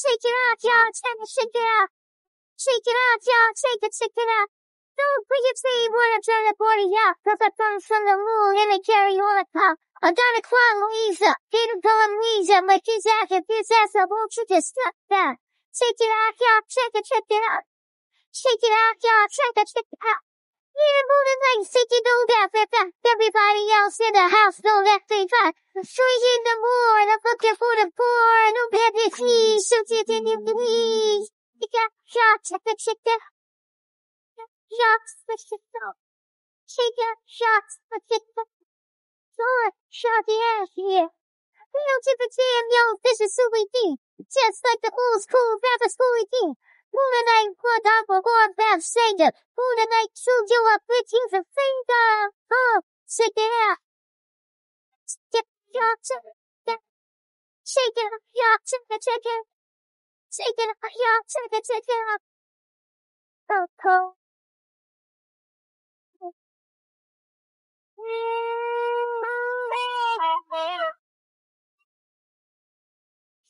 Shake it out, y'all. Shake it, shake it out. Shake it out, y'all. Shake it, shake it out. Don't forget to say wanna turn the party out. Cause I come from the moon and they carry on the top. I got a clown Louisa. Call him Louisa. My kids act if his ass I won't you just stop that. Shake it out, y'all. Shake it, shake it out. Shake it out, y'all. Shake it, shake it out. Yeah, moving like city don't that fit. Everybody else in the house know that they got. Straight in the moon. I'm for the poor. No baby, please. So did you please? You got shot. It, check it. Shots, it up. Shake it, shots, it up. Lord, shot the ass here. Real to the jam, yo, this is Suey D. Just like the old school rapper Schoolly D. Night, shoot you up with you the finger. Oh, out. Skip, shots, shake it up, shots, shake it. Shake it up, shake it up. Oh, cold.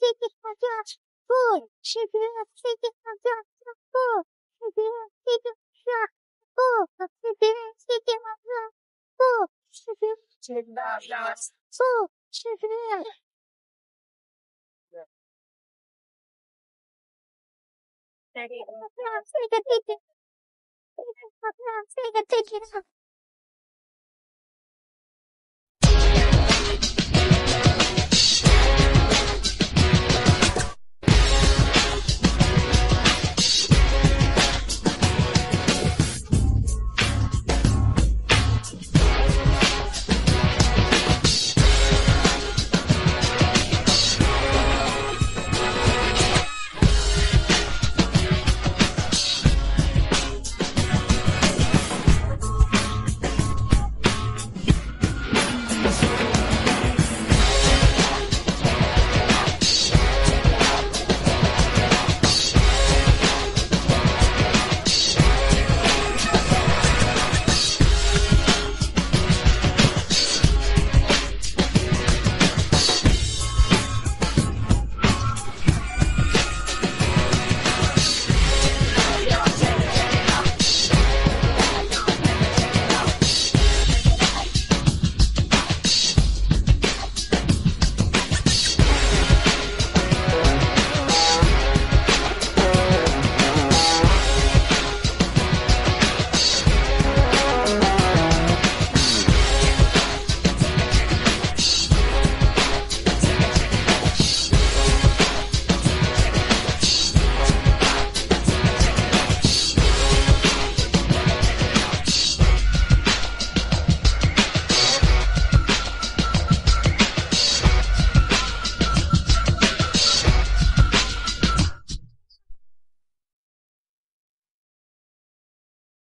Shake it, Josh. Good. Shake it up, shake it up, Josh. Good. Shake it up, shake it up, Josh. Good. Shake it up, shake it up, Josh. Good. Shake it up, shake it up, Josh. Good. Shake it up. Shake it up, Josh. Shake it,